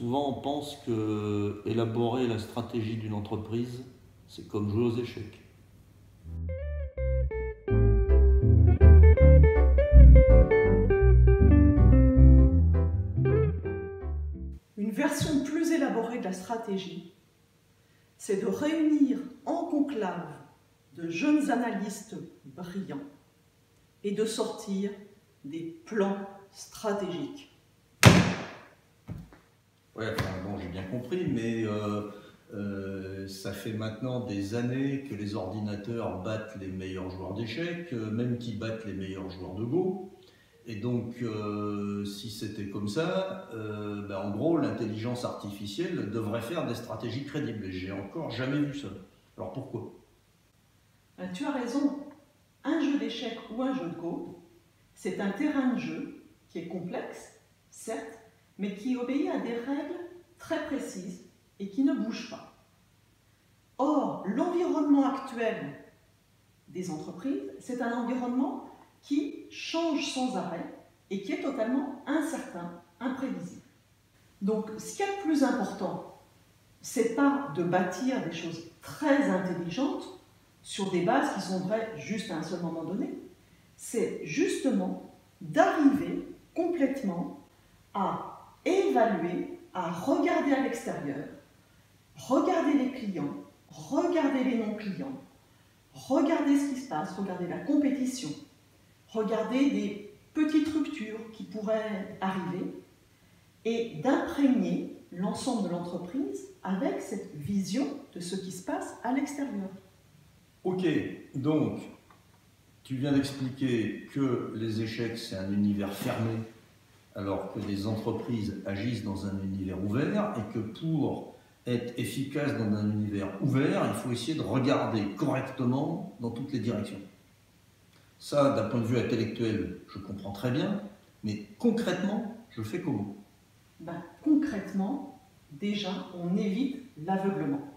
Souvent, on pense que élaborer la stratégie d'une entreprise, c'est comme jouer aux échecs. Une version plus élaborée de la stratégie, c'est de réunir en conclave de jeunes analystes brillants et de sortir des plans stratégiques. Oui, bon, j'ai bien compris, mais euh, euh, ça fait maintenant des années que les ordinateurs battent les meilleurs joueurs d'échecs, euh, même qui battent les meilleurs joueurs de Go. Et donc, si c'était comme ça, ben, en gros, l'intelligence artificielle devrait faire des stratégies crédibles. Et j'ai encore jamais vu ça. Alors pourquoi? Ben, Tu as raison. Un jeu d'échecs ou un jeu de Go, c'est un terrain de jeu qui est complexe, certes, mais qui obéit à des règles très précises et qui ne bougent pas. Or, l'environnement actuel des entreprises, c'est un environnement qui change sans arrêt et qui est totalement incertain, imprévisible. Donc, ce qui est le plus important, c'est pas de bâtir des choses très intelligentes sur des bases qui sont vraies juste à un seul moment donné. C'est justement d'arriver complètement à évaluer, à regarder à l'extérieur, regarder les clients, regarder les non-clients, regarder ce qui se passe, regarder la compétition, regarder des petites ruptures qui pourraient arriver et d'imprégner l'ensemble de l'entreprise avec cette vision de ce qui se passe à l'extérieur. Ok, donc tu viens d'expliquer que les échecs, c'est un univers fermé alors que les entreprises agissent dans un univers ouvert et que pour être efficace dans un univers ouvert, il faut essayer de regarder correctement dans toutes les directions. Ça, d'un point de vue intellectuel, je comprends très bien, mais concrètement, je fais comment? Ben, Concrètement, déjà, on évite l'aveuglement.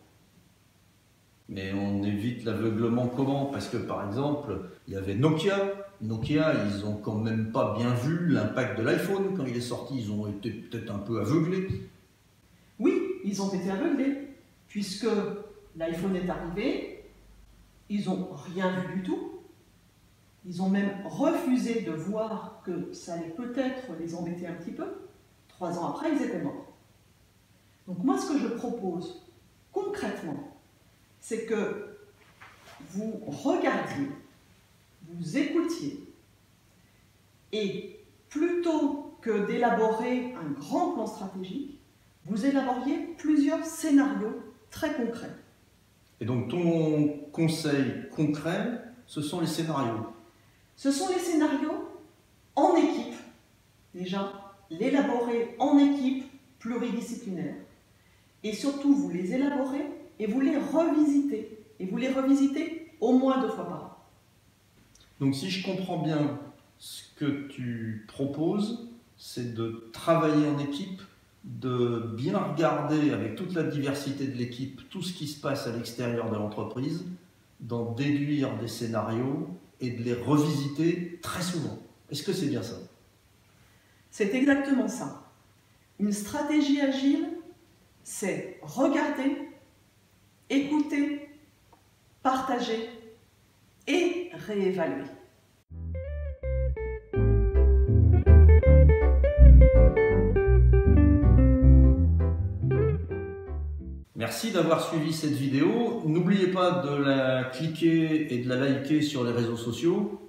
Mais on évite l'aveuglement comment Parce que par exemple, il y avait Nokia. Nokia, ils ont quand même pas bien vu l'impact de l'iPhone quand il est sorti. Ils ont été peut-être un peu aveuglés. Oui, ils ont été aveuglés, puisque l'iPhone est arrivé, ils n'ont rien vu du tout. Ils ont même refusé de voir que ça allait peut-être les embêter un petit peu. Trois ans après, ils étaient morts. Donc moi, ce que je propose concrètement, c'est que vous regardiez, vous écoutiez, et plutôt que d'élaborer un grand plan stratégique, vous élaboriez plusieurs scénarios très concrets. Et donc ton conseil concret, ce sont les scénarios. Ce sont les scénarios en équipe, déjà, l'élaborer en équipe pluridisciplinaire, et surtout vous les élaborez et vous les revisitez. Et vous les revisitez au moins deux fois par an. Donc si je comprends bien ce que tu proposes, c'est de travailler en équipe, de bien regarder avec toute la diversité de l'équipe tout ce qui se passe à l'extérieur de l'entreprise, d'en déduire des scénarios et de les revisiter très souvent. Est-ce que c'est bien ça? C'est exactement ça. Une stratégie agile, c'est regarder écouter, partager et réévaluer. Merci d'avoir suivi cette vidéo. N'oubliez pas de la cliquer et de la liker sur les réseaux sociaux.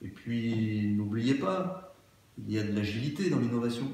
Et puis, n'oubliez pas, il y a de l'agilité dans l'innovation.